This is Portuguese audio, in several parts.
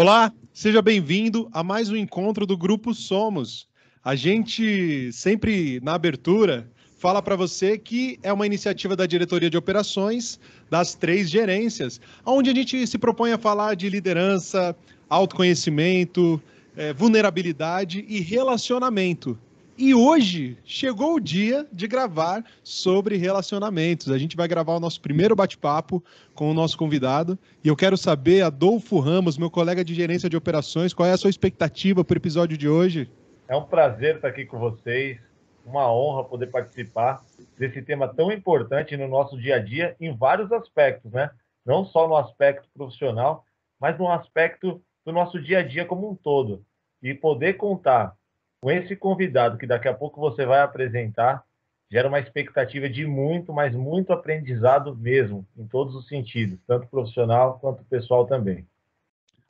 Olá, seja bem-vindo a mais um encontro do Grupo Somos. A gente sempre na abertura fala para você que é uma iniciativa da diretoria de operações das três gerências, onde a gente se propõe a falar de liderança, autoconhecimento, é, vulnerabilidade e relacionamento. E hoje chegou o dia de gravar sobre relacionamentos. A gente vai gravar o nosso primeiro bate-papo com o nosso convidado. E eu quero saber, Adolfo Ramos, meu colega de gerência de operações, qual é a sua expectativa para o episódio de hoje? É um prazer estar aqui com vocês. Uma honra poder participar desse tema tão importante no nosso dia a dia, em vários aspectos, né? Não só no aspecto profissional, mas no aspecto do nosso dia a dia como um todo. E poder contar com esse convidado que daqui a pouco você vai apresentar, gera uma expectativa de muito, mas muito aprendizado mesmo, em todos os sentidos, tanto profissional quanto pessoal também.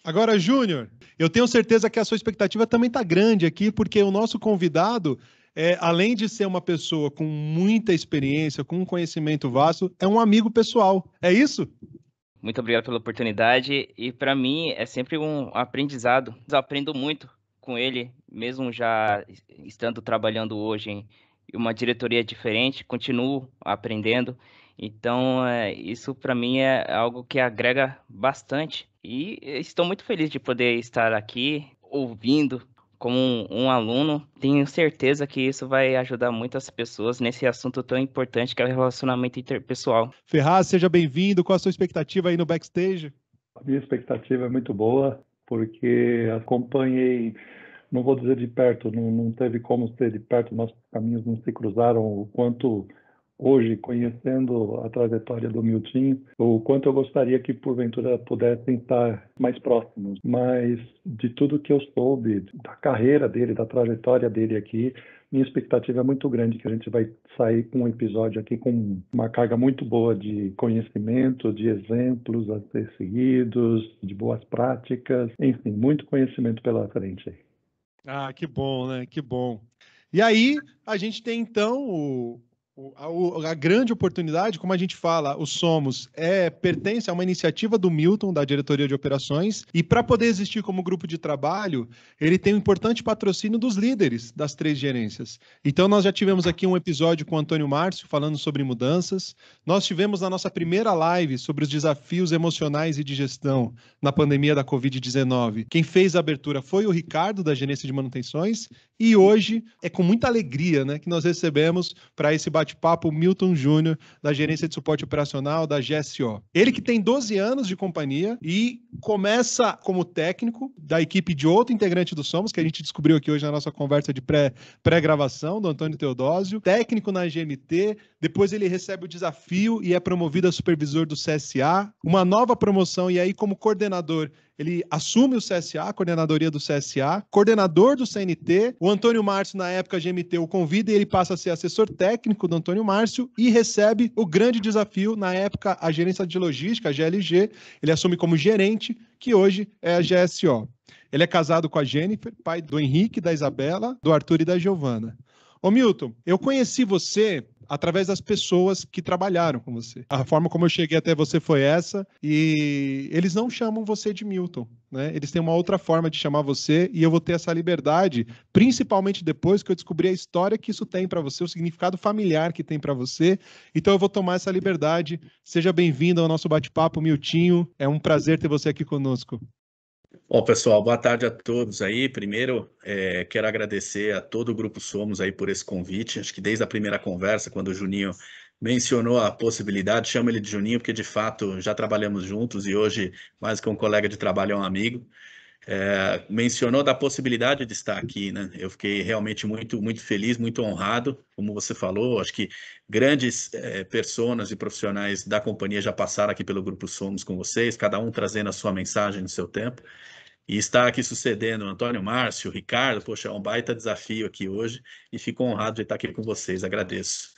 Agora, Júnior, eu tenho certeza que a sua expectativa também está grande aqui, porque o nosso convidado, é, além de ser uma pessoa com muita experiência, com um conhecimento vasto, é um amigo pessoal. É isso? Muito obrigado pela oportunidade e para mim é sempre um aprendizado. Eu aprendo muito com ele, mesmo já estando trabalhando hoje em uma diretoria diferente, continuo aprendendo. Então, é, isso para mim é algo que agrega bastante. E estou muito feliz de poder estar aqui ouvindo como um, um, aluno. Tenho certeza que isso vai ajudar muitas pessoas nesse assunto tão importante que é o relacionamento interpessoal. Ferraz, seja bem-vindo. Qual a sua expectativa aí no backstage? A minha expectativa é muito boa, porque acompanhei não vou dizer de perto, não, não teve como ser de perto, nossos caminhos não se cruzaram o quanto hoje, conhecendo a trajetória do Milton, o quanto eu gostaria que porventura pudessem estar mais próximos. Mas de tudo que eu soube, da carreira dele, da trajetória dele aqui, minha expectativa é muito grande que a gente vai sair com um episódio aqui com uma carga muito boa de conhecimento, de exemplos a ser seguidos, de boas práticas, enfim, muito conhecimento pela frente. Ah, que bom, né? Que bom. E aí, a gente tem então o, a, a, grande oportunidade, como a gente fala, o Somos é pertence a uma iniciativa do Milton, da diretoria de operações, e para poder existir como grupo de trabalho, ele tem um importante patrocínio dos líderes das três gerências. Então, nós já tivemos aqui um episódio com o Antônio Márcio falando sobre mudanças. Nós tivemos na nossa primeira live sobre os desafios emocionais e de gestão na pandemia da Covid-19. Quem fez a abertura foi o Ricardo, da gerência de manutenções, e hoje é com muita alegria né, que nós recebemos para esse bate-papo Milton Júnior, da Gerência de Suporte Operacional da GSO. Ele que tem 12 anos de companhia e começa como técnico da equipe de outro integrante do Somos, que a gente descobriu aqui hoje na nossa conversa de pré-gravação, do Antônio Teodósio, técnico na GMT, depois ele recebe o desafio e é promovido a supervisor do CSA, uma nova promoção e aí como coordenador ele assume o CSA, coordenadoria do CSA, coordenador do CNT. O Antônio Márcio, na época, GMT o convida e ele passa a ser assessor técnico do Antônio Márcio e recebe o grande desafio, na época, a gerência de logística, a GLG. Ele assume como gerente, que hoje é a GSO. Ele é casado com a Jennifer, pai do Henrique, da Isabela, do Arthur e da Giovana. Ô Milton, eu conheci você através das pessoas que trabalharam com você. A forma como eu cheguei até você foi essa, e eles não chamam você de Milton, né? Eles têm uma outra forma de chamar você, e eu vou ter essa liberdade, principalmente depois que eu descobri a história que isso tem para você, o significado familiar que tem para você. Então eu vou tomar essa liberdade. Seja bem-vindo ao nosso bate-papo, Miltinho. É um prazer ter você aqui conosco. Bom, pessoal, boa tarde a todos aí. Primeiro, é, quero agradecer a todo o Grupo Somos aí por esse convite. Acho que desde a primeira conversa, quando o Juninho mencionou a possibilidade, chamo ele de Juninho, porque de fato já trabalhamos juntos e hoje, mais que um colega de trabalho, é um amigo é, mencionou da possibilidade de estar aqui, né? Eu fiquei realmente muito, muito feliz, muito honrado, como você falou. Acho que grandes é, pessoas e profissionais da companhia já passaram aqui pelo Grupo Somos com vocês, cada um trazendo a sua mensagem no seu tempo. E estar aqui sucedendo Antônio Márcio, Ricardo, poxa, é um baita desafio aqui hoje e fico honrado de estar aqui com vocês, agradeço.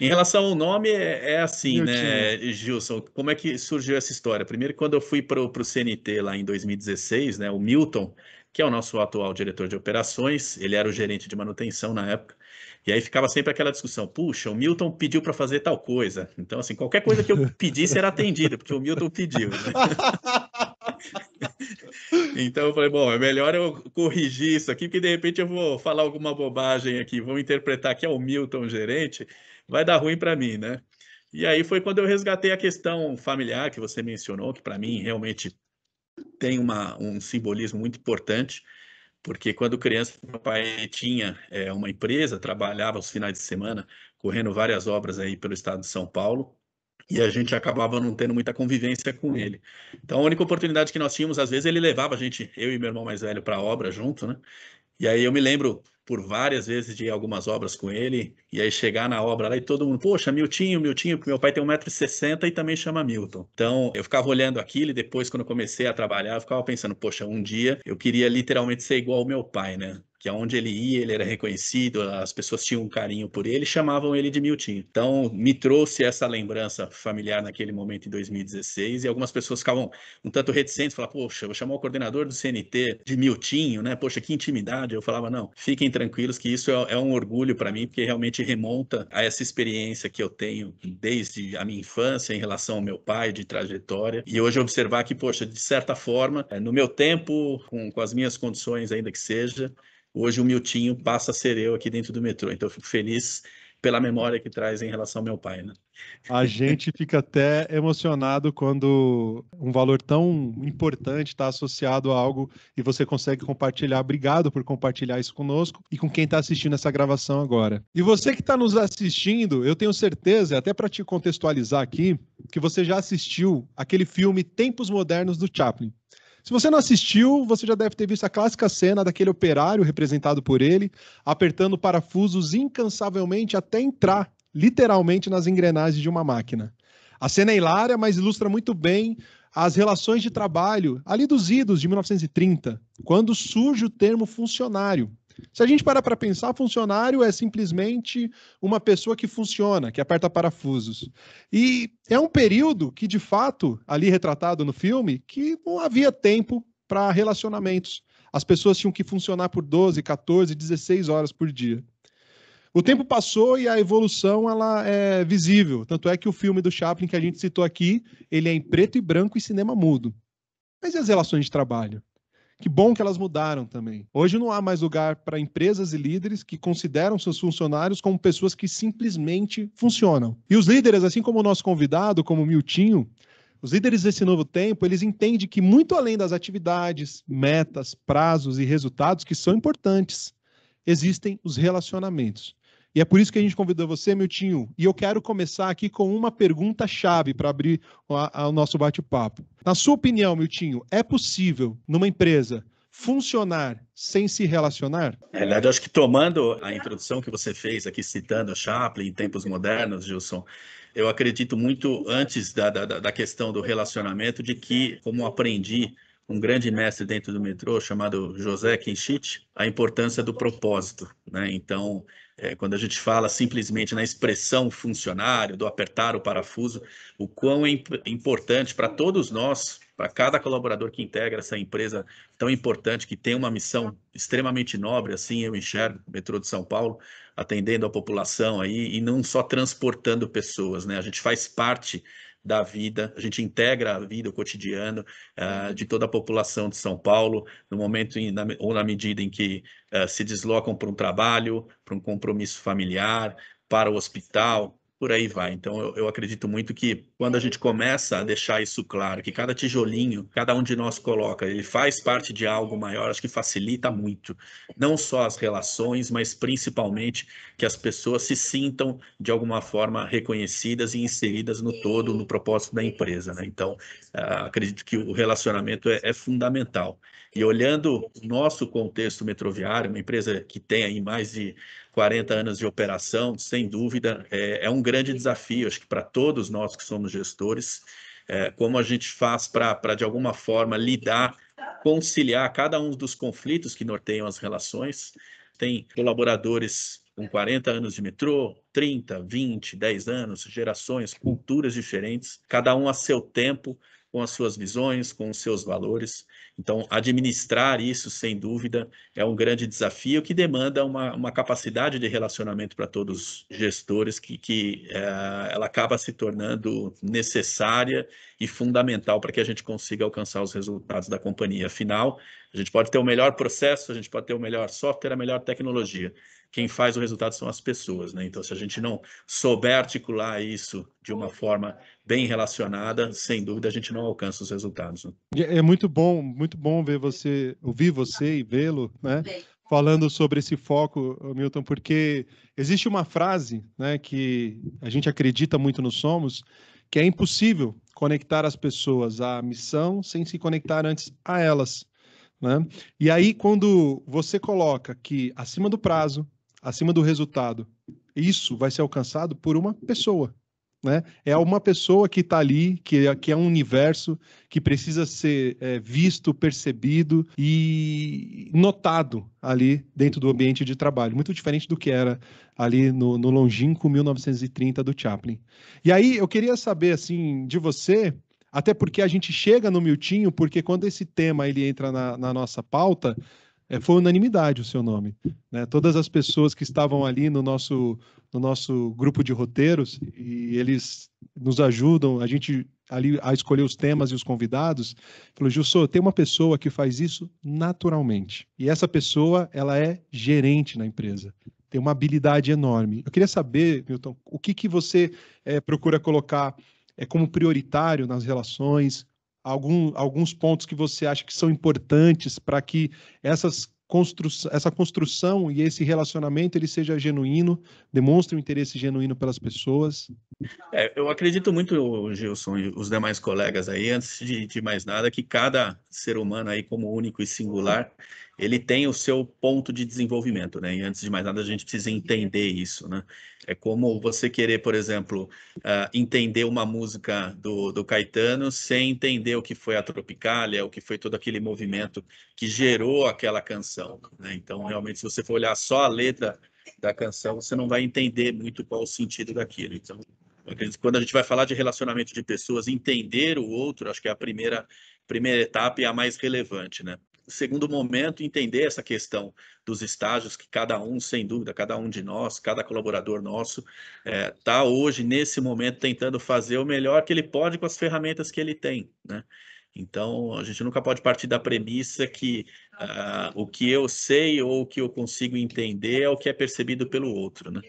Em relação ao nome, é, é assim, né, Gilson? Como é que surgiu essa história? Primeiro, quando eu fui para o CNT lá em 2016, né, o Milton, que é o nosso atual diretor de operações, ele era o gerente de manutenção na época, e aí ficava sempre aquela discussão: puxa, o Milton pediu para fazer tal coisa. Então, assim, qualquer coisa que eu pedisse era atendida, porque o Milton pediu. Né? Então eu falei, bom, é melhor eu corrigir isso aqui, porque de repente eu vou falar alguma bobagem aqui, vou interpretar que é o Milton gerente, vai dar ruim para mim, né? E aí foi quando eu resgatei a questão familiar que você mencionou, que para mim realmente tem uma, um simbolismo muito importante, porque quando criança, meu pai tinha é, uma empresa, trabalhava os finais de semana, correndo várias obras aí pelo estado de São Paulo, e a gente acabava não tendo muita convivência com ele. Então, a única oportunidade que nós tínhamos, às vezes, ele levava a gente, eu e meu irmão mais velho, para a obra junto, né? E aí eu me lembro por várias vezes de algumas obras com ele, e aí chegar na obra lá e todo mundo, poxa, Miltinho, Miltinho, porque meu pai tem 1,60m e também chama Milton. Então, eu ficava olhando aquilo e depois, quando eu comecei a trabalhar, eu ficava pensando, poxa, um dia eu queria literalmente ser igual ao meu pai, né? Que aonde ele ia, ele era reconhecido, as pessoas tinham um carinho por ele, chamavam ele de Miltinho. Então, me trouxe essa lembrança familiar naquele momento em 2016, e algumas pessoas ficavam um tanto reticentes, falavam, poxa, vou chamar o coordenador do CNT de Miltinho, né? Poxa, que intimidade. Eu falava, não, fiquem tranquilos que isso é, é um orgulho para mim, porque realmente remonta a essa experiência que eu tenho desde a minha infância em relação ao meu pai, de trajetória, e hoje observar que, poxa, de certa forma, é, no meu tempo, com, com as minhas condições ainda que seja, hoje o Miltinho passa a ser eu aqui dentro do metrô. Então eu fico feliz pela memória que traz em relação ao meu pai, né? A gente fica até emocionado quando um valor tão importante está associado a algo e você consegue compartilhar. Obrigado por compartilhar isso conosco e com quem está assistindo essa gravação agora. E você que está nos assistindo, eu tenho certeza, até para te contextualizar aqui, que você já assistiu aquele filme Tempos Modernos do Chaplin. Se você não assistiu, você já deve ter visto a clássica cena daquele operário representado por ele, apertando parafusos incansavelmente até entrar, literalmente, nas engrenagens de uma máquina. A cena é hilária, mas ilustra muito bem as relações de trabalho ali dos idos de 1930, quando surge o termo funcionário. Se a gente parar para pensar, funcionário é simplesmente uma pessoa que funciona, que aperta parafusos. E é um período que, de fato, ali retratado no filme, que não havia tempo para relacionamentos. As pessoas tinham que funcionar por 12, 14, 16 horas por dia. O tempo passou e a evolução ela é visível. Tanto é que o filme do Chaplin que a gente citou aqui, ele é em preto e branco e cinema mudo. Mas e as relações de trabalho? Que bom que elas mudaram também. Hoje não há mais lugar para empresas e líderes que consideram seus funcionários como pessoas que simplesmente funcionam. E os líderes, assim como o nosso convidado, como o Miltinho, os líderes desse novo tempo, eles entendem que muito além das atividades, metas, prazos e resultados que são importantes, existem os relacionamentos. E é por isso que a gente convidou você, Miltinho. E eu quero começar aqui com uma pergunta-chave para abrir o, nosso bate-papo. Na sua opinião, Miltinho, é possível, numa empresa, funcionar sem se relacionar? Na verdade, acho que tomando a introdução que você fez aqui, citando a Chaplin em tempos modernos, Gilson, eu acredito muito antes da, da, da questão do relacionamento, de que, como aprendi um grande mestre dentro do metrô chamado José Kenshit, a importância do propósito. Né? Então, é, quando a gente fala simplesmente na expressão funcionário, do apertar o parafuso, o quão é importante para todos nós, para cada colaborador que integra essa empresa tão importante, que tem uma missão extremamente nobre, assim eu enxergo metrô de São Paulo, atendendo a população aí e não só transportando pessoas, né? A gente faz parte da vida, a gente integra a vida, o cotidiano uh, de toda a população de São Paulo, no momento em, na, ou na medida em que uh, se deslocam para um trabalho, para um compromisso familiar, para o hospital, por aí vai. Então, eu, eu, acredito muito que quando a gente começa a deixar isso claro, que cada tijolinho, cada um de nós coloca, ele faz parte de algo maior, acho que facilita muito, não só as relações, mas principalmente que as pessoas se sintam de alguma forma reconhecidas e inseridas no todo, no propósito da empresa. Né? Então, uh, acredito que o relacionamento é, é fundamental. E olhando o nosso contexto metroviário, uma empresa que tem aí mais de 40 anos de operação, sem dúvida, é, é um grande desafio, acho que para todos nós que somos gestores, é, como a gente faz para, de alguma forma, lidar, conciliar cada um dos conflitos que norteiam as relações. Tem colaboradores com 40 anos de metrô, 30, 20, 10 anos, gerações, culturas diferentes, cada um a seu tempo, com as suas visões, com os seus valores. Então, administrar isso, sem dúvida, é um grande desafio que demanda uma, uma capacidade de relacionamento para todos os gestores, que, que é, ela acaba se tornando necessária e fundamental para que a gente consiga alcançar os resultados da companhia. Afinal, a gente pode ter o melhor processo, a gente pode ter o melhor software, a melhor tecnologia. Quem faz o resultado são as pessoas, né? Então, se a gente não souber articular isso de uma forma bem relacionada, sem dúvida a gente não alcança os resultados. Né? É muito bom, muito bom ver você, ouvir você e vê-lo, né? Falando sobre esse foco, Milton, porque existe uma frase, né, que a gente acredita muito no Somos, que é impossível conectar as pessoas à missão sem se conectar antes a elas. Né? E aí, quando você coloca que acima do prazo, acima do resultado, isso vai ser alcançado por uma pessoa. Né? É uma pessoa que está ali, que é, que é um universo que precisa ser é, visto, percebido e notado ali dentro do ambiente de trabalho, muito diferente do que era ali no, no longínquo 1930 do Chaplin. E aí eu queria saber assim de você, até porque a gente chega no Miltinho, porque quando esse tema ele entra na, na nossa pauta, é, foi unanimidade o seu nome. Né? Todas as pessoas que estavam ali no nosso, no nosso grupo de roteiros, e eles nos ajudam, a gente ali a escolher os temas e os convidados, falou, Gilson, tem uma pessoa que faz isso naturalmente. E essa pessoa, ela é gerente na empresa. Tem uma habilidade enorme. Eu queria saber, Milton, o que, que você é, procura colocar é, como prioritário nas relações, algum, alguns pontos que você acha que são importantes para que essas constru essa construção e esse relacionamento ele seja genuíno, demonstre um interesse genuíno pelas pessoas? É, eu acredito muito, Gilson e os demais colegas aí, antes de, de mais nada, que cada ser humano aí como único e singular, ele tem o seu ponto de desenvolvimento, né? E antes de mais nada, a gente precisa entender isso, né? É como você querer, por exemplo, uh, entender uma música do, do Caetano sem entender o que foi a Tropicália, o que foi todo aquele movimento que gerou aquela canção, né? Então, realmente, se você for olhar só a letra da canção, você não vai entender muito qual o sentido daquilo. Então, quando a gente vai falar de relacionamento de pessoas, entender o outro, acho que é a primeira primeira etapa e a mais relevante, né? Segundo momento, entender essa questão dos estágios que cada um, sem dúvida, cada um de nós, cada colaborador nosso, está é, tá hoje, nesse momento, tentando fazer o melhor que ele pode com as ferramentas que ele tem, né? Então, a gente nunca pode partir da premissa que uh, o que eu sei ou o que eu consigo entender é o que é percebido pelo outro, né?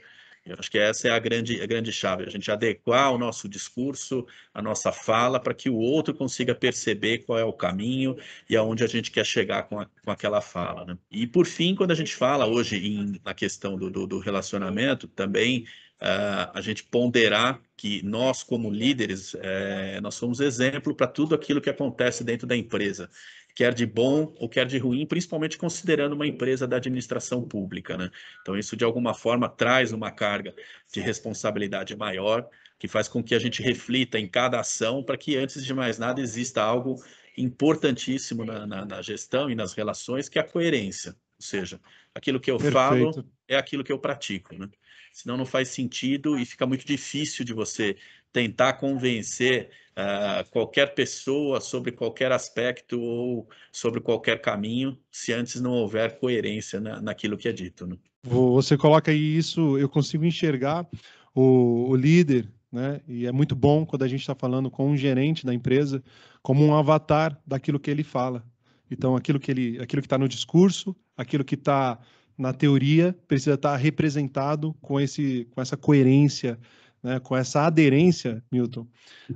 Eu acho que essa é a grande, a grande chave, a gente adequar o nosso discurso, a nossa fala, para que o outro consiga perceber qual é o caminho e aonde a gente quer chegar com, a, com aquela fala. Né? E, por fim, quando a gente fala hoje em, na questão do, do, do relacionamento, também uh, a gente ponderar que nós, como líderes, uh, nós somos exemplo para tudo aquilo que acontece dentro da empresa quer de bom ou quer de ruim, principalmente considerando uma empresa da administração pública. Né? Então, isso de alguma forma traz uma carga de responsabilidade maior, que faz com que a gente reflita em cada ação para que, antes de mais nada, exista algo importantíssimo na, na, na, gestão e nas relações, que é a coerência. Ou seja, aquilo que eu Perfeito. falo é aquilo que eu pratico. Né? Senão não faz sentido e fica muito difícil de você tentar convencer uh, qualquer pessoa sobre qualquer aspecto ou sobre qualquer caminho, se antes não houver coerência na, naquilo que é dito. Né? Você coloca aí isso, eu consigo enxergar o, o líder, né? E é muito bom quando a gente está falando com um gerente da empresa como um avatar daquilo que ele fala. Então, aquilo que ele, aquilo que está no discurso, aquilo que está na teoria, precisa estar tá representado com esse, com essa coerência né, com essa aderência, Milton,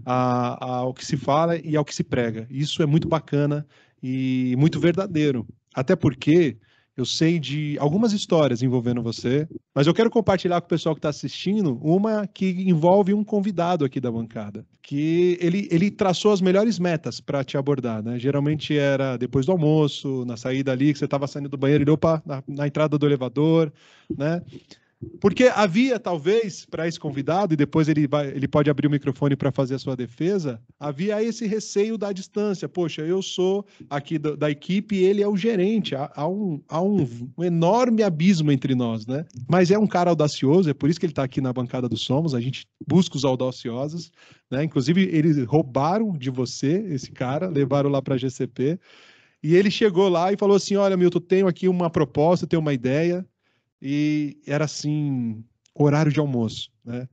a, ao que se fala e ao que se prega. Isso é muito bacana e muito verdadeiro. Até porque eu sei de algumas histórias envolvendo você, mas eu quero compartilhar com o pessoal que está assistindo uma que envolve um convidado aqui da bancada, que ele, ele traçou as melhores metas para te abordar, né? Geralmente era depois do almoço, na saída ali, que você estava saindo do banheiro, ele opa, na, na entrada do elevador, né? Porque havia, talvez, para esse convidado, e depois ele, vai, ele pode abrir o microfone para fazer a sua defesa, havia esse receio da distância. Poxa, eu sou aqui da, da equipe e ele é o gerente. Há, há, um, há um, um, enorme abismo entre nós, né? Mas é um cara audacioso, é por isso que ele está aqui na bancada do Somos. A gente busca os audaciosos, né? Inclusive, eles roubaram de você esse cara, levaram lá para a GCP. E ele chegou lá e falou assim: Olha, Milton, tenho aqui uma proposta, tenho uma ideia e era assim, horário de almoço, né?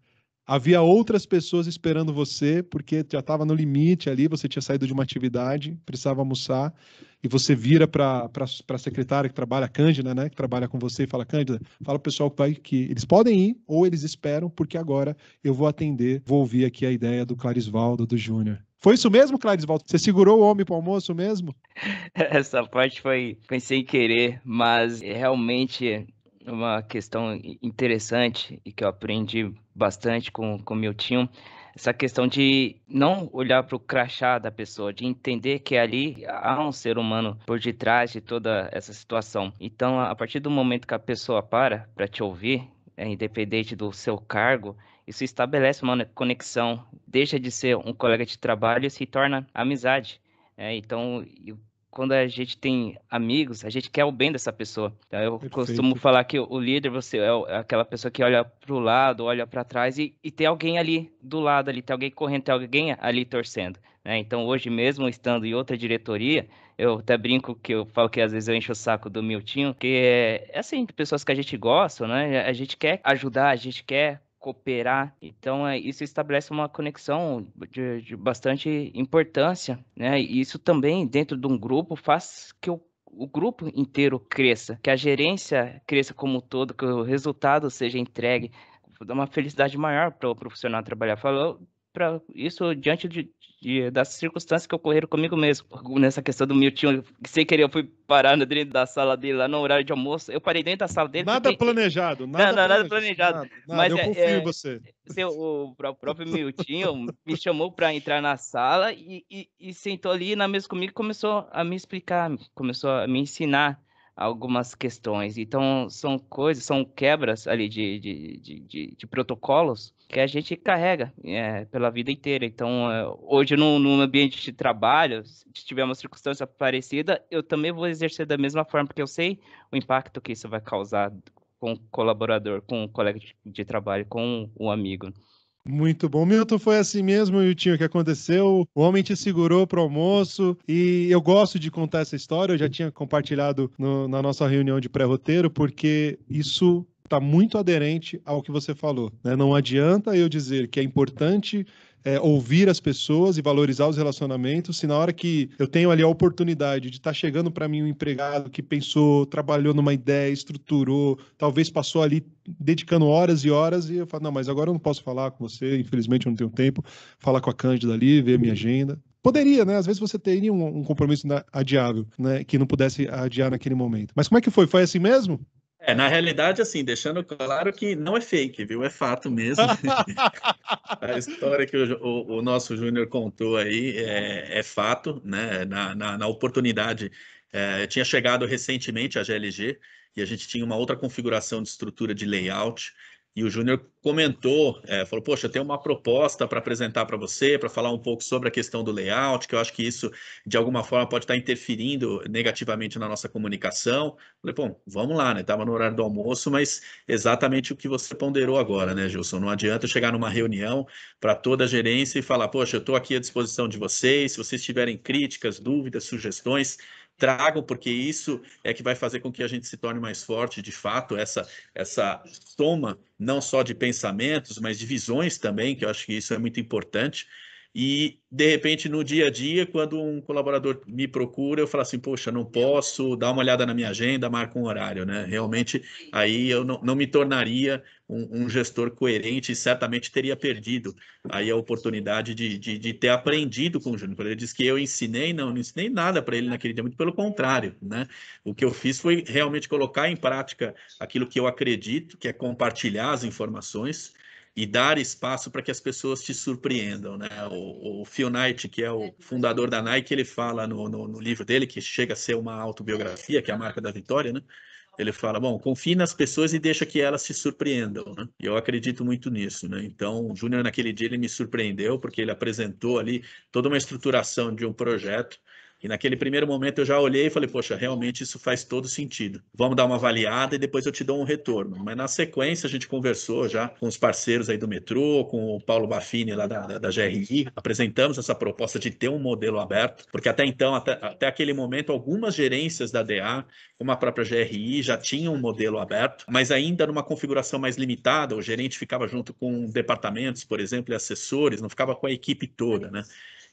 havia outras pessoas esperando você, porque já estava no limite ali, você tinha saído de uma atividade, precisava almoçar, e você vira para a secretária que trabalha, a Cândida, né, que trabalha com você, e fala, Cândida, fala pro pessoal que, vai, que eles podem ir, ou eles esperam, porque agora eu vou atender, vou ouvir aqui a ideia do Clarisvaldo, do Júnior. Foi isso mesmo, Clarisvaldo? Você segurou o homem para o almoço mesmo? Essa parte foi, foi sem querer, mas realmente uma questão interessante e que eu aprendi bastante com o meu tio, essa questão de não olhar para o crachá da pessoa, de entender que ali há um ser humano por detrás de toda essa situação. Então, a partir do momento que a pessoa para para te ouvir, é, independente do seu cargo, isso estabelece uma conexão, deixa de ser um colega de trabalho e se torna amizade. É, então, quando a gente tem amigos, a gente quer o bem dessa pessoa. Então, eu Perfeito. costumo falar que o líder você é aquela pessoa que olha para o lado, olha para trás e, e tem alguém ali do lado, ali tem alguém correndo, tem alguém ali torcendo. Né? Então, hoje mesmo, estando em outra diretoria, eu até brinco que eu falo que às vezes eu encho o saco do Miltinho, que é, é assim, pessoas que a gente gosta, né? A gente quer ajudar, a gente quer cooperar. Então, é, isso estabelece uma conexão de, de, bastante importância, né? E isso também, dentro de um grupo, faz que o, o grupo inteiro cresça, que a gerência cresça como um todo, que o resultado seja entregue, dá uma felicidade maior para o profissional trabalhar. Falou para isso diante de, de, das circunstâncias que ocorreram comigo mesmo. Nessa questão do Milton, sem querer, eu fui parar dentro da sala dele lá no horário de almoço. Eu parei dentro da sala dele. Nada porque... planejado, nada, não, não, nada planejado. Nada, nada, mas eu é, confio é, em você. Seu, o próprio Milton me chamou para entrar na sala e, e, e sentou ali na mesa comigo e começou a me explicar, começou a me ensinar algumas questões. Então, são coisas, são quebras ali de, de, de, de, de protocolos que a gente carrega é, pela vida inteira. Então, é, hoje, no, no, ambiente de trabalho, se tiver uma circunstância parecida, eu também vou exercer da mesma forma, porque eu sei o impacto que isso vai causar com o colaborador, com o colega de, de trabalho, com o amigo. Muito bom. Milton, foi assim mesmo, Milton, que aconteceu. O homem te segurou para o almoço e eu gosto de contar essa história. Eu já tinha compartilhado no, na nossa reunião de pré-roteiro, porque isso está muito aderente ao que você falou. Né? Não adianta eu dizer que é importante é, ouvir as pessoas e valorizar os relacionamentos, se na hora que eu tenho ali a oportunidade de estar tá chegando para mim um empregado que pensou, trabalhou numa ideia, estruturou, talvez passou ali dedicando horas e horas, e eu falo, não, mas agora eu não posso falar com você, infelizmente eu não tenho tempo, falar com a Cândida ali, ver a minha agenda. Poderia, né? Às vezes você teria um, um compromisso adiável, né? Que não pudesse adiar naquele momento. Mas como é que foi? Foi assim mesmo? É, na realidade, assim, deixando claro que não é fake, viu? É fato mesmo. a história que o, o, o nosso Júnior contou aí é, é, fato, né? Na, na, na oportunidade, é, tinha chegado recentemente a GLG e a gente tinha uma outra configuração de estrutura de layout e o Júnior comentou, é, falou, poxa, tem uma proposta para apresentar para você, para falar um pouco sobre a questão do layout, que eu acho que isso, de alguma forma, pode estar interferindo negativamente na nossa comunicação. Falei, bom, vamos lá, né? Estava no horário do almoço, mas exatamente o que você ponderou agora, né, Gilson? Não adianta chegar numa reunião para toda a gerência e falar, poxa, eu estou aqui à disposição de vocês, se vocês tiverem críticas, dúvidas, sugestões, tragam, porque isso é que vai fazer com que a gente se torne mais forte, de fato, essa, essa soma não só de pensamentos, mas de visões também, que eu acho que isso é muito importante. E, de repente, no dia a dia, quando um colaborador me procura, eu falo assim, poxa, não posso, dar uma olhada na minha agenda, marca um horário, né? Realmente, aí eu não, não me tornaria um, um, gestor coerente e certamente teria perdido aí a oportunidade de, de, de ter aprendido com o Júnior. Ele disse que eu ensinei, não, não ensinei nada para ele naquele dia, muito pelo contrário, né? O que eu fiz foi realmente colocar em prática aquilo que eu acredito, que é compartilhar as informações, e dar espaço para que as pessoas te surpreendam, né? O, o, Phil Knight, que é o fundador da Nike, ele fala no, no, no, livro dele, que chega a ser uma autobiografia, que é a marca da vitória, né? Ele fala, bom, confie nas pessoas e deixa que elas te surpreendam, né? E eu acredito muito nisso, né? Então, o Júnior, naquele dia, ele me surpreendeu, porque ele apresentou ali toda uma estruturação de um projeto, E naquele primeiro momento eu já olhei e falei, poxa, realmente isso faz todo sentido. Vamos dar uma avaliada e depois eu te dou um retorno. Mas na sequência a gente conversou já com os parceiros aí do metrô, com o Paulo Baffini lá da, da, da GRI, apresentamos essa proposta de ter um modelo aberto, porque até então, até, até aquele momento, algumas gerências da DA, como a própria GRI, já tinham um modelo aberto, mas ainda numa configuração mais limitada, o gerente ficava junto com departamentos, por exemplo, e assessores, não ficava com a equipe toda, né?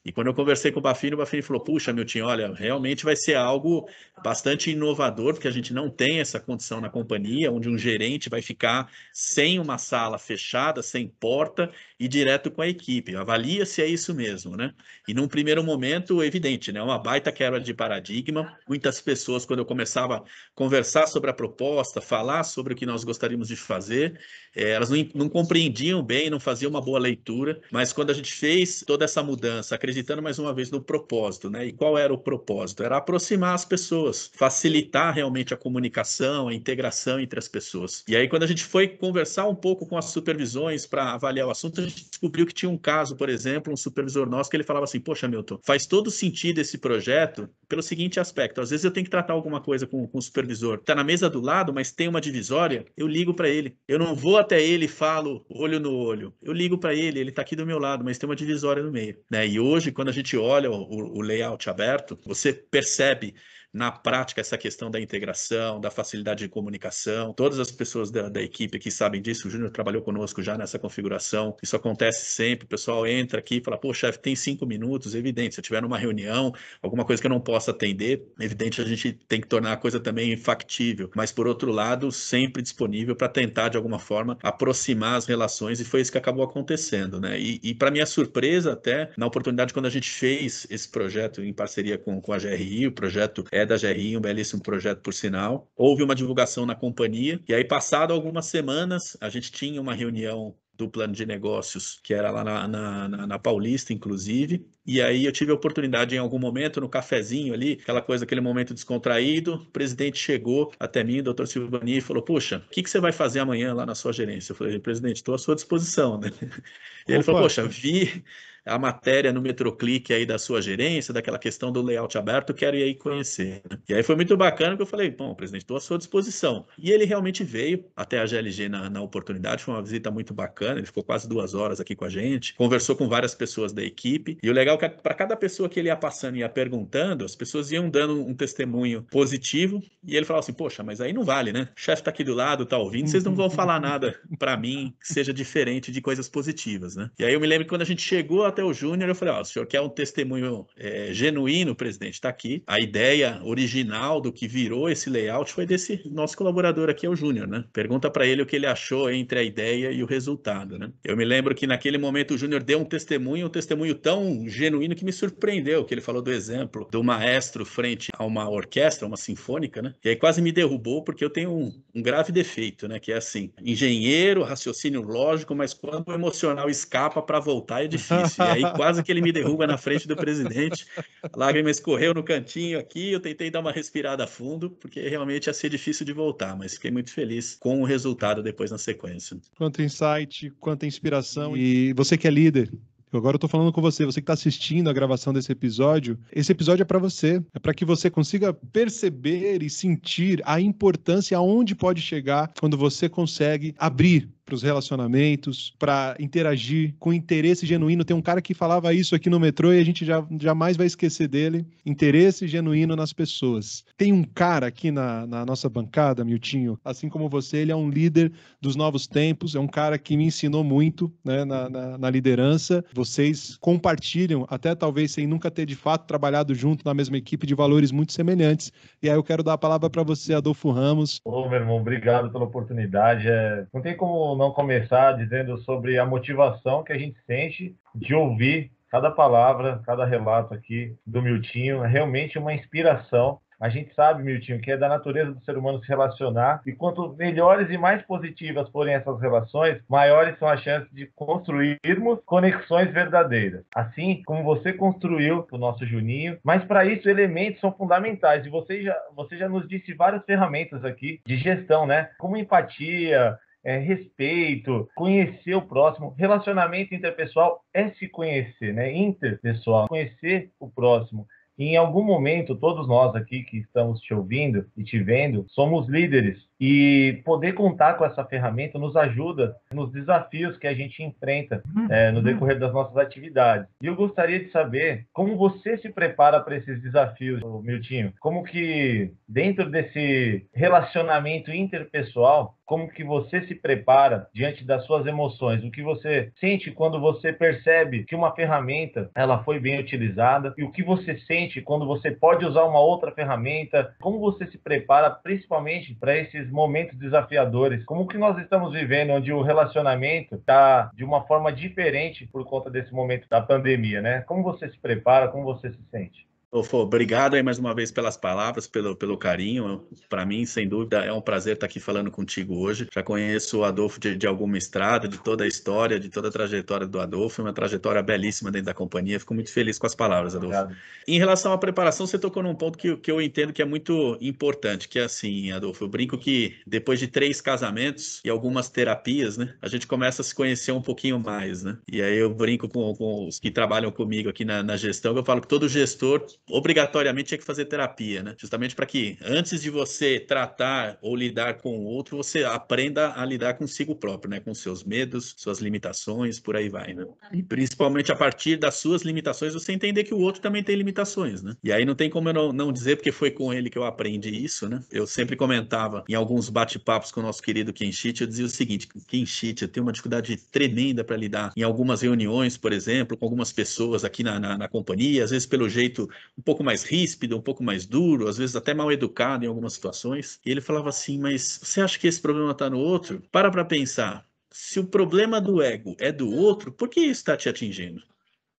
E quando eu conversei com o Bafini, o Bafini falou: Puxa, Milton, olha, realmente vai ser algo bastante inovador, porque a gente não tem essa condição na companhia, onde um gerente vai ficar sem uma sala fechada, sem porta e direto com a equipe. Avalia se é isso mesmo, né? E num primeiro momento, evidente, né? Uma baita quebra de paradigma. Muitas pessoas, quando eu começava a conversar sobre a proposta, falar sobre o que nós gostaríamos de fazer, eh, elas não, não compreendiam bem, não faziam uma boa leitura, mas quando a gente fez toda essa mudança, acreditando mais uma vez no propósito, né? E qual era o propósito? Era aproximar as pessoas, facilitar realmente a comunicação, a integração entre as pessoas. E aí, quando a gente foi conversar um pouco com as supervisões para avaliar o assunto, gente descobriu que tinha um caso, por exemplo, um supervisor nosso que ele falava assim: Poxa, Milton, faz todo sentido esse projeto pelo seguinte aspecto: às vezes eu tenho que tratar alguma coisa com, com o supervisor, está na mesa do lado, mas tem uma divisória, eu ligo para ele. Eu não vou até ele e falo olho no olho. Eu ligo para ele, ele está aqui do meu lado, mas tem uma divisória no meio. Né? E hoje quando a gente olha o, o layout aberto, você percebe na prática essa questão da integração, da facilidade de comunicação. Todas as pessoas da, da equipe que sabem disso, o Júnior trabalhou conosco já nessa configuração. Isso acontece sempre. O pessoal entra aqui e fala: pô, chefe, tem cinco minutos. Evidente, se eu tiver numa reunião, alguma coisa que eu não possa atender, evidente, a gente tem que tornar a coisa também factível. Mas, por outro lado, sempre disponível para tentar, de alguma forma, aproximar as relações. E foi isso que acabou acontecendo. Né? E, e para minha surpresa, até, na oportunidade, quando a gente fez esse projeto em parceria com, com a GRI, o projeto da GRI, um belíssimo projeto por sinal. Houve uma divulgação na companhia, e aí, passado algumas semanas, a gente tinha uma reunião do plano de negócios, que era lá na, na, na, na, Paulista, inclusive. E aí eu tive a oportunidade em algum momento, no cafezinho ali, aquela coisa, aquele momento descontraído, o presidente chegou até mim, o doutor Silvani, e falou, puxa, o que, que você vai fazer amanhã lá na sua gerência? Eu falei, presidente, estou à sua disposição, né? E ele falou, poxa, vi, a matéria no Metroclick aí da sua gerência, daquela questão do layout aberto, quero ir aí conhecer. Né? E aí foi muito bacana que eu falei, bom, presidente, estou à sua disposição. E ele realmente veio até a GLG na, na oportunidade, foi uma visita muito bacana, ele ficou quase duas horas aqui com a gente, conversou com várias pessoas da equipe, e o legal é que para cada pessoa que ele ia passando e ia perguntando, as pessoas iam dando um testemunho positivo, e ele falava assim, poxa, mas aí não vale, né? O chefe está aqui do lado, está ouvindo, vocês não vão falar nada para mim que seja diferente de coisas positivas, né? E aí eu me lembro que quando a gente chegou até o Júnior, eu falei: ó, o senhor quer um testemunho é, genuíno, presidente? Está aqui. A ideia original do que virou esse layout foi desse nosso colaborador aqui, é o Júnior, né? Pergunta para ele o que ele achou entre a ideia e o resultado, né? Eu me lembro que naquele momento o Júnior deu um testemunho, um testemunho tão genuíno que me surpreendeu, que ele falou do exemplo do maestro frente a uma orquestra, uma sinfônica, né? E aí quase me derrubou porque eu tenho um, um grave defeito, né? Que é assim, engenheiro, raciocínio lógico, mas quando o emocional escapa para voltar é difícil. E aí quase que ele me derruba na frente do presidente. A lágrima escorreu no cantinho aqui, eu tentei dar uma respirada fundo, porque realmente ia ser difícil de voltar, mas fiquei muito feliz com o resultado depois na sequência. Quanto insight, quanta inspiração. E você que é líder, Agora eu estou falando com você, você que está assistindo a gravação desse episódio. Esse episódio é para você, é para que você consiga perceber e sentir a importância aonde pode chegar quando você consegue abrir para os relacionamentos, para interagir com interesse genuíno. Tem um cara que falava isso aqui no metrô e a gente já, jamais vai esquecer dele. Interesse genuíno nas pessoas. Tem um cara aqui na, na nossa bancada, Miltinho, assim como você, ele é um líder dos novos tempos, é um cara que me ensinou muito né, na, na, na liderança. Vocês compartilham, até talvez sem nunca ter de fato trabalhado junto na mesma equipe, de valores muito semelhantes. E aí eu quero dar a palavra para você, Adolfo Ramos. Ô, meu irmão, obrigado pela oportunidade. É... Não tem como não começar dizendo sobre a motivação que a gente sente de ouvir cada palavra, cada relato aqui do Miltinho. É realmente uma inspiração a gente sabe, Miltinho, que é da natureza do ser humano se relacionar, e quanto melhores e mais positivas forem essas relações, maiores são as chances de construirmos conexões verdadeiras. Assim como você construiu o nosso Juninho, mas para isso elementos são fundamentais, e você já, você já nos disse várias ferramentas aqui de gestão, né? Como empatia, é, respeito, conhecer o próximo. Relacionamento interpessoal é se conhecer, né? Interpessoal, conhecer o próximo. em algum momento, todos nós aqui que estamos te ouvindo e te vendo, somos líderes e poder contar com essa ferramenta nos ajuda nos desafios que a gente enfrenta é, no decorrer das nossas atividades. E eu gostaria de saber como você se prepara para esses desafios, Miltinho. Como que, dentro desse relacionamento interpessoal, como que você se prepara diante das suas emoções, o que você sente quando você percebe que uma ferramenta ela foi bem utilizada? E o que você sente quando você pode usar uma outra ferramenta, como você se prepara principalmente para esses momentos desafiadores, como que nós estamos vivendo onde o relacionamento está de uma forma diferente por conta desse momento da pandemia, né? Como você se prepara, como você se sente? Ofo, obrigado aí mais uma vez pelas palavras, pelo, pelo carinho. Para mim, sem dúvida, é um prazer estar aqui falando contigo hoje. Já conheço o Adolfo de, de, alguma estrada, de toda a história, de toda a trajetória do Adolfo, uma trajetória belíssima dentro da companhia. Fico muito feliz com as palavras, Adolfo. Obrigado. Em relação à preparação, você tocou num ponto que, que eu entendo que é muito importante, que é assim, Adolfo, eu brinco que depois de três casamentos e algumas terapias, né, a gente começa a se conhecer um pouquinho mais, né? E aí eu brinco com, com os que trabalham comigo aqui na, na gestão, que eu falo que todo gestor obrigatoriamente tinha que fazer terapia, né? Justamente para que antes de você tratar ou lidar com o outro, você aprenda a lidar consigo próprio, né? Com seus medos, suas limitações, por aí vai, né? E principalmente a partir das suas limitações, você entender que o outro também tem limitações, né? E aí não tem como eu não, não dizer, porque foi com ele que eu aprendi isso, né? Eu sempre comentava em alguns bate-papos com o nosso querido Kenshit, eu dizia o seguinte, Kenshit, eu tenho uma dificuldade tremenda para lidar em algumas reuniões, por exemplo, com algumas pessoas aqui na, na, na companhia, às vezes pelo jeito um pouco mais ríspido, um pouco mais duro, às vezes até mal educado em algumas situações. E ele falava assim: Mas você acha que esse problema está no outro? Para para pensar. Se o problema do ego é do outro, por que isso está te atingindo?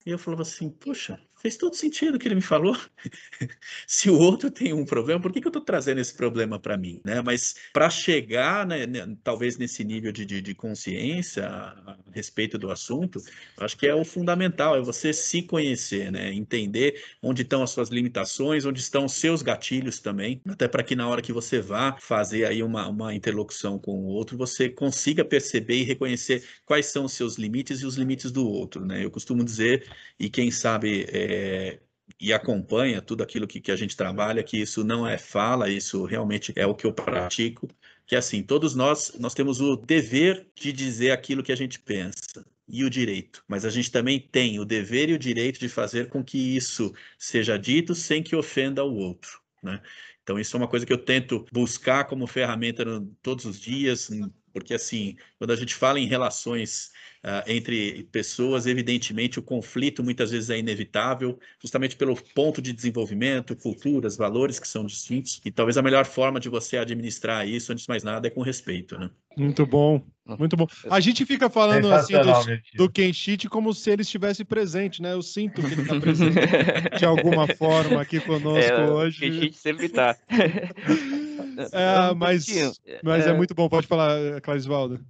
E eu falava assim: Poxa, fez todo sentido o que ele me falou. Se o outro tem um problema, por que, que eu estou trazendo esse problema para mim? Né? Mas para chegar, né, talvez nesse nível de, de, de, consciência a respeito do assunto, acho que é o fundamental, é você se conhecer, né? entender onde estão as suas limitações, onde estão os seus gatilhos também, até para que na hora que você vá fazer aí uma, uma interlocução com o outro, você consiga perceber e reconhecer quais são os seus limites e os limites do outro. Né? Eu costumo dizer, e quem sabe... É, e acompanha tudo aquilo que, que a gente trabalha, que isso não é fala, isso realmente é o que eu pratico, que é assim, todos nós, nós temos o dever de dizer aquilo que a gente pensa e o direito, mas a gente também tem o dever e o direito de fazer com que isso seja dito sem que ofenda o outro, né? Então, isso é uma coisa que eu tento buscar como ferramenta todos os dias, porque, assim, quando a gente fala em relações uh, entre pessoas, evidentemente o conflito muitas vezes é inevitável, justamente pelo ponto de desenvolvimento, culturas, valores que são distintos, e talvez a melhor forma de você administrar isso, antes de mais nada, é com respeito, né? Muito bom, muito bom. A gente fica falando assim do, do Kenshit como se ele estivesse presente, né? Eu sinto que ele está presente de alguma forma aqui conosco é, hoje. O Kenshit sempre está. é, mas, mas é, é muito bom. Pode falar, Clarisvaldo.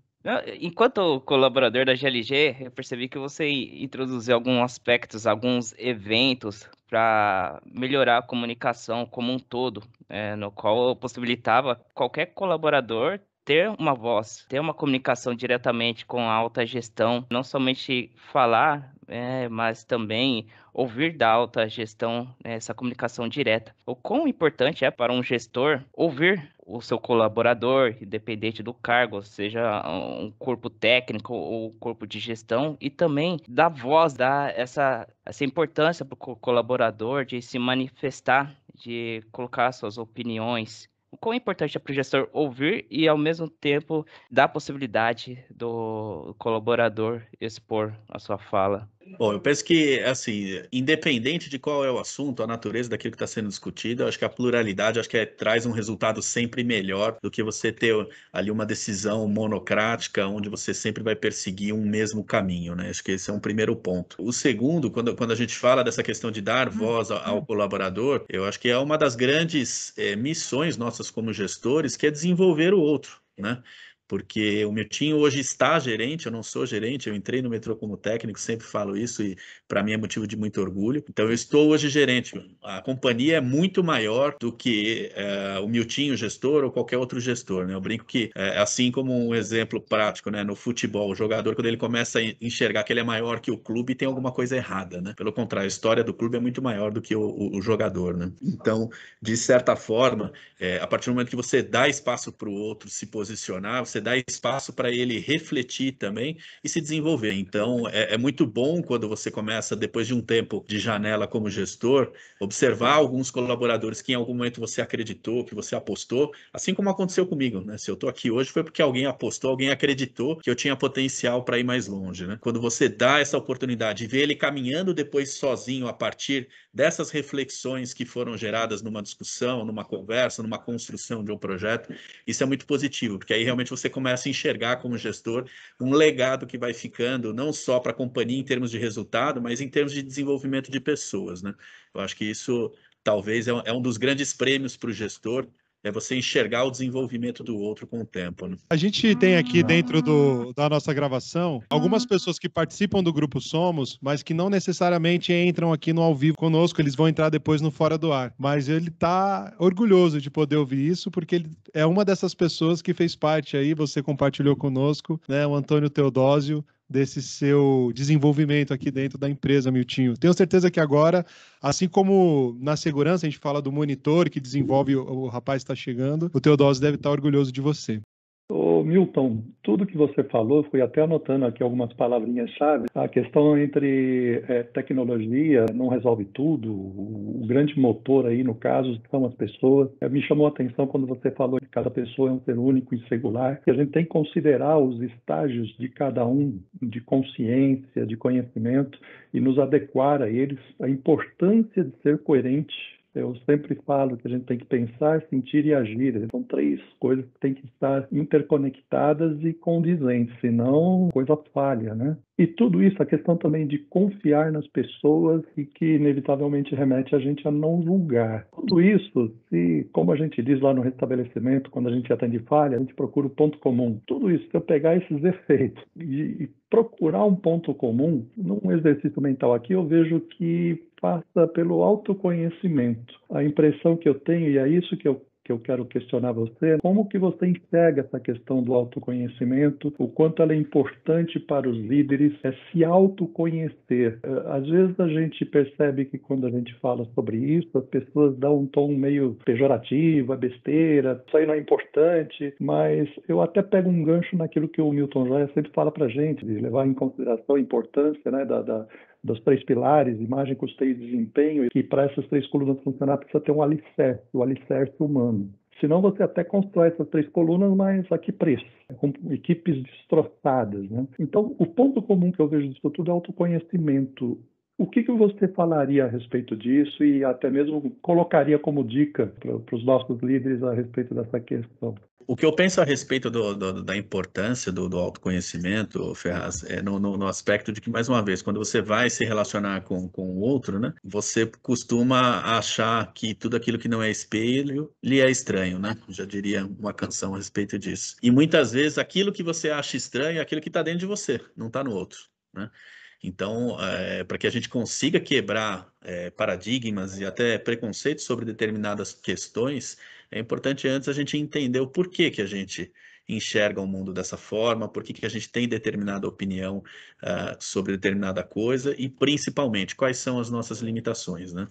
Enquanto colaborador da GLG, eu percebi que você introduziu alguns aspectos, alguns eventos para melhorar a comunicação como um todo, é, no qual possibilitava qualquer colaborador ter uma voz, ter uma comunicação diretamente com a alta gestão, não somente falar, é, mas também ouvir da alta gestão né, essa comunicação direta. O quão importante é para um gestor ouvir o seu colaborador, independente do cargo, seja um corpo técnico ou corpo de gestão, e também dar voz, dar essa, essa importância para o colaborador de se manifestar, de colocar suas opiniões. O quão importante é para o gestor ouvir e, ao mesmo tempo, dar a possibilidade do colaborador expor a sua fala. Bom, eu penso que, assim, independente de qual é o assunto, a natureza daquilo que está sendo discutido, eu acho que a pluralidade acho que é, traz um resultado sempre melhor do que você ter ali uma decisão monocrática, onde você sempre vai perseguir um mesmo caminho, né? Acho que esse é um primeiro ponto. O segundo, quando, quando a gente fala dessa questão de dar voz ao, ao colaborador, eu acho que é uma das grandes é, missões nossas como gestores, que é desenvolver o outro, né? Porque o Miltinho hoje está gerente, eu não sou gerente, eu entrei no metrô como técnico, sempre falo isso e para mim é motivo de muito orgulho. Então eu estou hoje gerente. A companhia é muito maior do que é, o Miltinho gestor ou qualquer outro gestor. Né? Eu brinco que, é, assim como um exemplo prático né, no futebol, o jogador, quando ele começa a enxergar que ele é maior que o clube, tem alguma coisa errada. Né? Pelo contrário, a história do clube é muito maior do que o, o, o jogador. Né? Então, de certa forma, é, a partir do momento que você dá espaço para o outro se posicionar, você dá espaço para ele refletir também e se desenvolver. Então, é, é, muito bom quando você começa, depois de um tempo de janela como gestor, observar alguns colaboradores que em algum momento você acreditou, que você apostou, assim como aconteceu comigo. Né? Se eu estou aqui hoje foi porque alguém apostou, alguém acreditou que eu tinha potencial para ir mais longe. Né? Quando você dá essa oportunidade e vê ele caminhando depois sozinho a partir dessas reflexões que foram geradas numa discussão, numa conversa, numa construção de um projeto, isso é muito positivo, porque aí realmente você começa a enxergar como gestor um legado que vai ficando não só para a companhia em termos de resultado, mas em termos de desenvolvimento de pessoas. Né? Eu acho que isso talvez é um é dos grandes prêmios para o gestor, é você enxergar o desenvolvimento do outro com o tempo. Né? A gente tem aqui dentro do, da nossa gravação algumas pessoas que participam do grupo Somos, mas que não necessariamente entram aqui no ao vivo conosco, eles vão entrar depois no Fora do Ar. Mas ele está orgulhoso de poder ouvir isso, porque ele é uma dessas pessoas que fez parte aí, você compartilhou conosco, né? O Antônio Teodósio, desse seu desenvolvimento aqui dentro da empresa, Miltinho. Tenho certeza que agora, assim como na segurança a gente fala do monitor que desenvolve o, o rapaz está chegando, o Teodósio deve estar orgulhoso de você. Ô, Milton, tudo que você falou, fui até anotando aqui algumas palavrinhas-chave. A questão entre é, tecnologia não resolve tudo, o, o, grande motor aí, no caso, são as pessoas. É, me chamou a atenção quando você falou que cada pessoa é um ser único e singular, que a gente tem que considerar os estágios de cada um, de consciência, de conhecimento, e nos adequar a eles, a importância de ser coerente eu sempre falo que a gente tem que pensar, sentir e agir. São três coisas que têm que estar interconectadas e condizentes, senão coisa falha, né? E tudo isso, a questão também de confiar nas pessoas e que inevitavelmente remete a gente a não julgar. Tudo isso, se, como a gente diz lá no restabelecimento, quando a gente atende falha, a gente procura o ponto comum. Tudo isso, se eu pegar esses efeitos e, e procurar um ponto comum, num exercício mental aqui, eu vejo que passa pelo autoconhecimento. A impressão que eu tenho, e é isso que eu que eu quero questionar você, como que você enxerga essa questão do autoconhecimento, o quanto ela é importante para os líderes é se autoconhecer. É, às vezes a gente percebe que quando a gente fala sobre isso, as pessoas dão um tom meio pejorativo, é besteira, isso aí não é importante, mas eu até pego um gancho naquilo que o Milton Joia sempre fala para gente, de levar em consideração a importância né, da, da dos três pilares, imagem, custeio e desempenho, que para essas três colunas funcionar precisa ter um alicerce, o alicerce humano. Senão você até constrói essas três colunas, mas a que preço? Com equipes destroçadas. Né? Então, o ponto comum que eu vejo disso tudo é autoconhecimento. O que, que você falaria a respeito disso e até mesmo colocaria como dica para os nossos líderes a respeito dessa questão? O que eu penso a respeito do, do, da importância do, do autoconhecimento, Ferraz, é no, no, no, aspecto de que, mais uma vez, quando você vai se relacionar com, com o outro, né, você costuma achar que tudo aquilo que não é espelho lhe é estranho, né? Já diria uma canção a respeito disso. E muitas vezes aquilo que você acha estranho é aquilo que está dentro de você, não está no outro, né? Então, é, para que a gente consiga quebrar é, paradigmas e até preconceitos sobre determinadas questões, é importante antes a gente entender o porquê que a gente enxerga o mundo dessa forma, por que a gente tem determinada opinião uh, sobre determinada coisa e, principalmente, quais são as nossas limitações, né?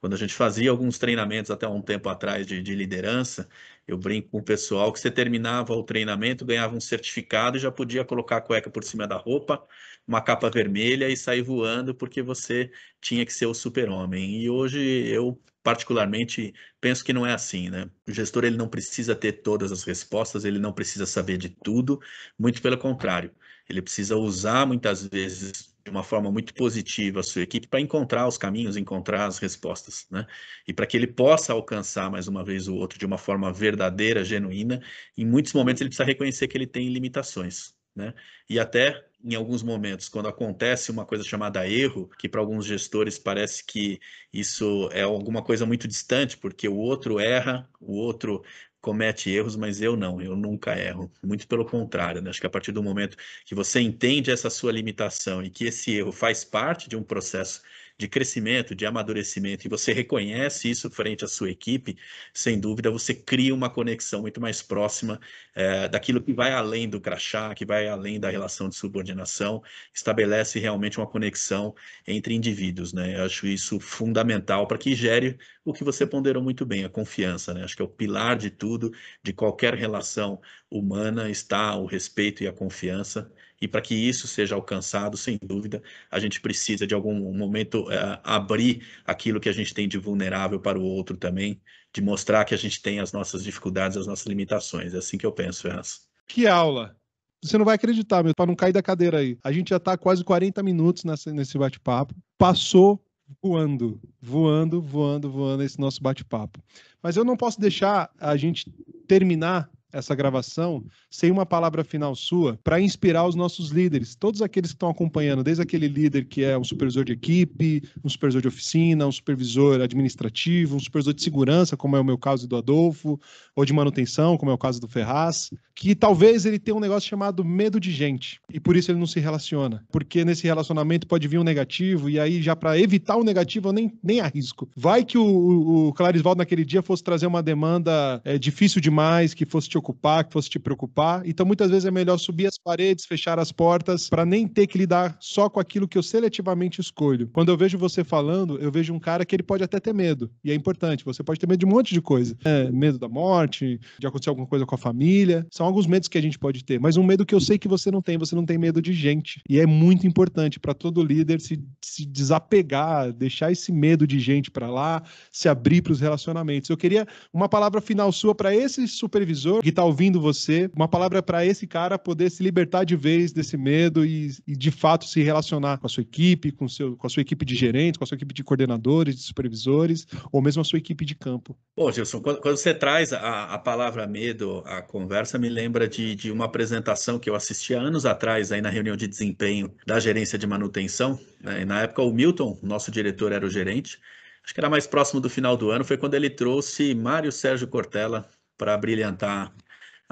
Quando a gente fazia alguns treinamentos até um tempo atrás de, de, liderança, eu brinco com o pessoal que você terminava o treinamento, ganhava um certificado e já podia colocar a cueca por cima da roupa, uma capa vermelha e sair voando porque você tinha que ser o super-homem. E hoje eu particularmente penso que não é assim, né? O gestor ele não precisa ter todas as respostas, ele não precisa saber de tudo, muito pelo contrário. Ele precisa usar muitas vezes de uma forma muito positiva a sua equipe para encontrar os caminhos, encontrar as respostas, né? E para que ele possa alcançar mais uma vez o outro de uma forma verdadeira, genuína, em muitos momentos ele precisa reconhecer que ele tem limitações, né? E até em alguns momentos, quando acontece uma coisa chamada erro, que para alguns gestores parece que isso é alguma coisa muito distante, porque o outro erra, o outro comete erros, mas eu não, eu nunca erro. Muito pelo contrário, né? acho que a partir do momento que você entende essa sua limitação e que esse erro faz parte de um processo de crescimento, de amadurecimento, e você reconhece isso frente à sua equipe, sem dúvida você cria uma conexão muito mais próxima é, daquilo que vai além do crachá, que vai além da relação de subordinação, estabelece realmente uma conexão entre indivíduos, né? Eu acho isso fundamental para que gere o que você ponderou muito bem, a confiança, né? Acho que é o pilar de tudo, de qualquer relação humana, está o respeito e a confiança. E para que isso seja alcançado, sem dúvida, a gente precisa de algum momento é, abrir aquilo que a gente tem de vulnerável para o outro também, de mostrar que a gente tem as nossas dificuldades, as nossas limitações. É assim que eu penso, Ferraz. Que aula! Você não vai acreditar, meu, para não cair da cadeira aí. A gente já está quase 40 minutos nessa, nesse bate-papo. Passou voando, voando, voando, voando esse nosso bate-papo. Mas eu não posso deixar a gente terminar essa gravação sem uma palavra final sua para inspirar os nossos líderes, todos aqueles que estão acompanhando, desde aquele líder que é um supervisor de equipe, um supervisor de oficina, um supervisor administrativo, um supervisor de segurança, como é o meu caso do Adolfo, ou de manutenção, como é o caso do Ferraz, que talvez ele tenha um negócio chamado medo de gente e por isso ele não se relaciona, porque nesse relacionamento pode vir um negativo e aí já para evitar o negativo eu nem, nem arrisco. Vai que o, o, o Clarisvaldo naquele dia fosse trazer uma demanda é, difícil demais, que fosse te que fosse te preocupar. Então, muitas vezes é melhor subir as paredes, fechar as portas, para nem ter que lidar só com aquilo que eu seletivamente escolho. Quando eu vejo você falando, eu vejo um cara que ele pode até ter medo. E é importante, você pode ter medo de um monte de coisa. É, medo da morte, de acontecer alguma coisa com a família. São alguns medos que a gente pode ter. Mas um medo que eu sei que você não tem, você não tem medo de gente. E é muito importante para todo líder se, se desapegar, deixar esse medo de gente para lá, se abrir para os relacionamentos. Eu queria uma palavra final sua para esse supervisor que está ouvindo você, uma palavra para esse cara poder se libertar de vez desse medo e, e, de fato se relacionar com a sua equipe, com, seu, com a sua equipe de gerentes, com a sua equipe de coordenadores, de supervisores, ou mesmo a sua equipe de campo. Bom, Gilson, quando, quando você traz a, a, palavra medo, a conversa me lembra de, de uma apresentação que eu assisti há anos atrás aí na reunião de desempenho da gerência de manutenção. Né? na época o Milton, nosso diretor, era o gerente. Acho que era mais próximo do final do ano, foi quando ele trouxe Mário Sérgio Cortella para brilhantar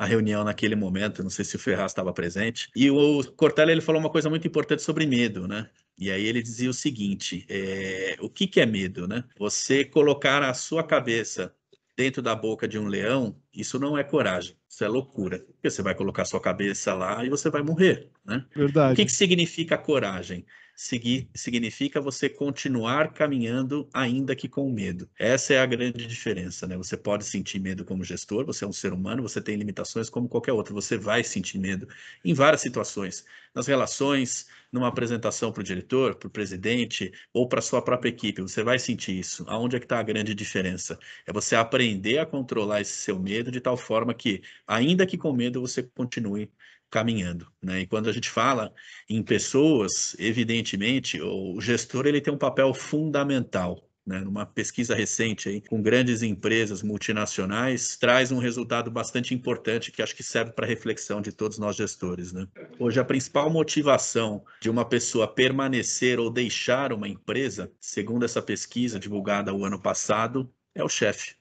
a reunião naquele momento, não sei se o Ferraz estava presente, e o Cortella ele falou uma coisa muito importante sobre medo, né? E aí ele dizia o seguinte: é, o que, que é medo, né? Você colocar a sua cabeça dentro da boca de um leão, isso não é coragem, isso é loucura. Porque você vai colocar sua cabeça lá e você vai morrer, né? Verdade. O que, que significa coragem? Seguir significa você continuar caminhando ainda que com medo. Essa é a grande diferença, né? Você pode sentir medo como gestor, você é um ser humano, você tem limitações como qualquer outro, você vai sentir medo em várias situações, nas relações, numa apresentação para o diretor, para o presidente ou para sua própria equipe, você vai sentir isso. Aonde é que está a grande diferença? É você aprender a controlar esse seu medo de tal forma que, ainda que com medo, você continue caminhando, né? E quando a gente fala em pessoas, evidentemente, o gestor ele tem um papel fundamental. Né, numa pesquisa recente aí, com grandes empresas multinacionais, traz um resultado bastante importante que acho que serve para reflexão de todos nós gestores. Né? Hoje, a principal motivação de uma pessoa permanecer ou deixar uma empresa, segundo essa pesquisa divulgada o ano passado, é o chefe.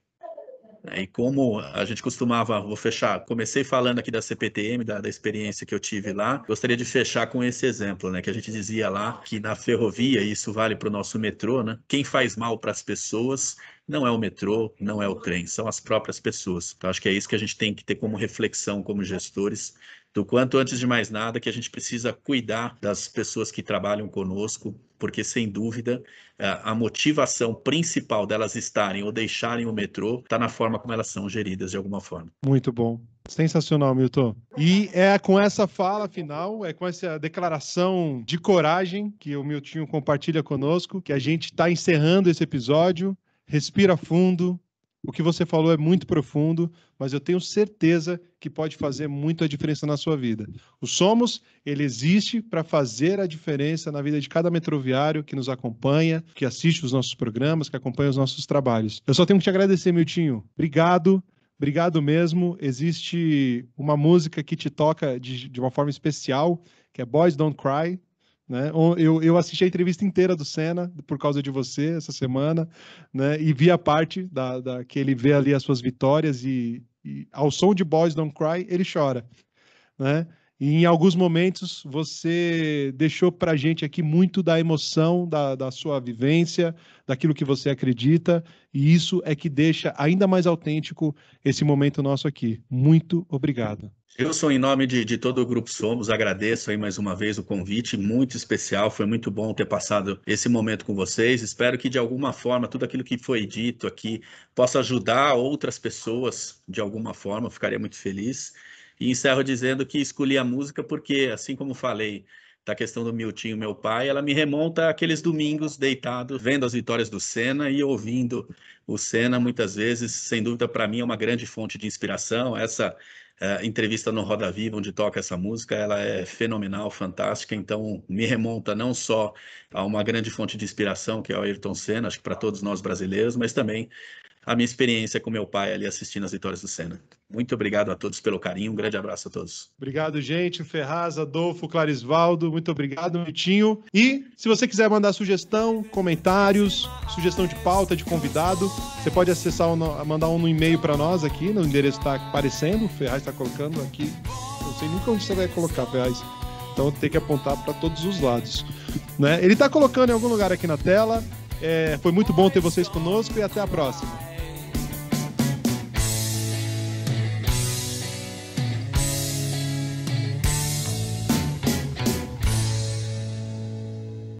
E como a gente costumava, vou fechar, comecei falando aqui da CPTM, da, da, experiência que eu tive lá, gostaria de fechar com esse exemplo, né? Que a gente dizia lá que na ferrovia, e isso vale para o nosso metrô, né? Quem faz mal para as pessoas não é o metrô, não é o trem, são as próprias pessoas. Então, acho que é isso que a gente tem que ter como reflexão como gestores, do quanto, antes de mais nada, que a gente precisa cuidar das pessoas que trabalham conosco, porque, sem dúvida, a motivação principal delas estarem ou deixarem o metrô está na forma como elas são geridas, de alguma forma. Muito bom. Sensacional, Milton. E é com essa fala final, é com essa declaração de coragem que o Milton compartilha conosco, que a gente está encerrando esse episódio. Respira fundo, o que você falou é muito profundo, mas eu tenho certeza que pode fazer muito a diferença na sua vida. O Somos, ele existe para fazer a diferença na vida de cada metroviário que nos acompanha, que assiste os nossos programas, que acompanha os nossos trabalhos. Eu só tenho que te agradecer, Miltinho. Obrigado. Obrigado mesmo. Existe uma música que te toca de, de uma forma especial, que é Boys Don't Cry, Né? Eu, eu assisti a entrevista inteira do Senna por causa de você essa semana, né? E vi a parte da, da que ele vê ali as suas vitórias e, e ao som de Boys Don't Cry ele chora, né? E em alguns momentos você deixou para a gente aqui muito da emoção da, da sua vivência, daquilo que você acredita, e isso é que deixa ainda mais autêntico esse momento nosso aqui. Muito obrigado. Eu sou em nome de, de todo o Grupo Somos, agradeço aí mais uma vez o convite, muito especial, foi muito bom ter passado esse momento com vocês. Espero que de alguma forma tudo aquilo que foi dito aqui possa ajudar outras pessoas de alguma forma, ficaria muito feliz. E encerro dizendo que escolhi a música porque, assim como falei da questão do Miltinho, meu pai, ela me remonta àqueles domingos deitado, vendo as vitórias do Senna e ouvindo o Senna muitas vezes. Sem dúvida, para mim, é uma grande fonte de inspiração. Essa é, entrevista no Roda Viva, onde toca essa música, ela é fenomenal, fantástica. Então, me remonta não só a uma grande fonte de inspiração, que é o Ayrton Senna, acho que para todos nós brasileiros, mas também a minha experiência com meu pai ali assistindo as vitórias do Senna. Muito obrigado a todos pelo carinho, um grande abraço a todos. Obrigado, gente. Ferraz, Adolfo, Clarisvaldo, muito obrigado, Vitinho. E se você quiser mandar sugestão, comentários, sugestão de pauta, de convidado, você pode acessar, mandar um no e-mail para nós aqui, no endereço está aparecendo, o Ferraz está colocando aqui. Não sei nunca onde você vai colocar, Ferraz. Então tem que apontar para todos os lados. Né? Ele está colocando em algum lugar aqui na tela. É, foi muito bom ter vocês conosco e até a próxima.